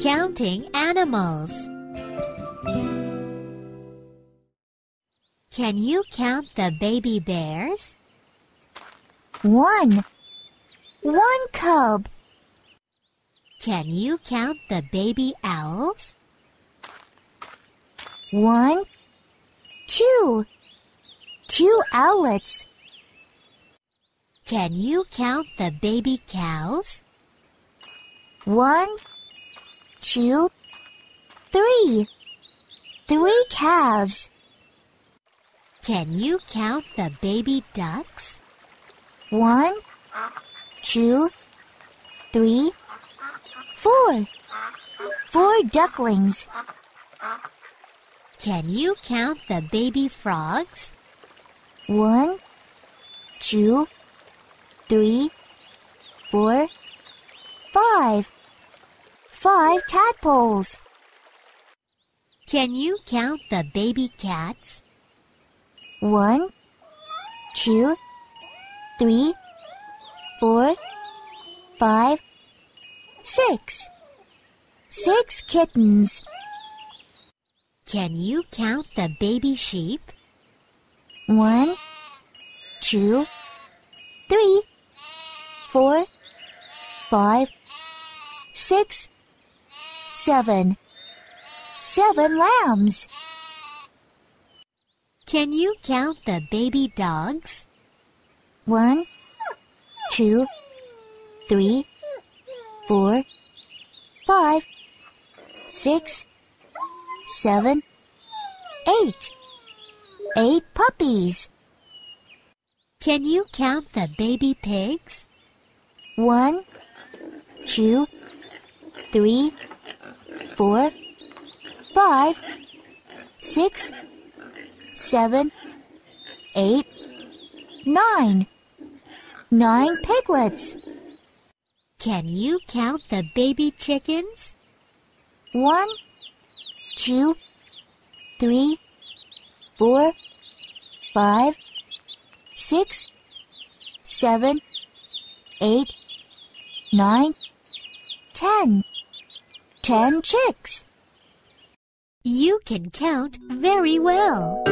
Counting animals. Can you count the baby bears? One. One cub. Can you count the baby owls? One. Two. Two owlets. Can you count the baby cows? One. Two. Three. Three calves. Can you count the baby ducks? One, two, three, four. Four ducklings. Can you count the baby frogs? One, two, three, four, five. Five tadpoles. Can you count the baby cats? One, two, three, four, five, six. Six kittens. Can you count the baby sheep? One, two, three, four, five, six, seven. Seven lambs. Can you count the baby dogs? One, two, three, four, five, six, seven, eight. Eight puppies. Can you count the baby pigs? One, two, three, four, five, six, seven, eight, nine. Nine piglets. Can you count the baby chickens? One, two, three, four, five, six, seven, eight, nine, ten. Ten chicks. You can count very well.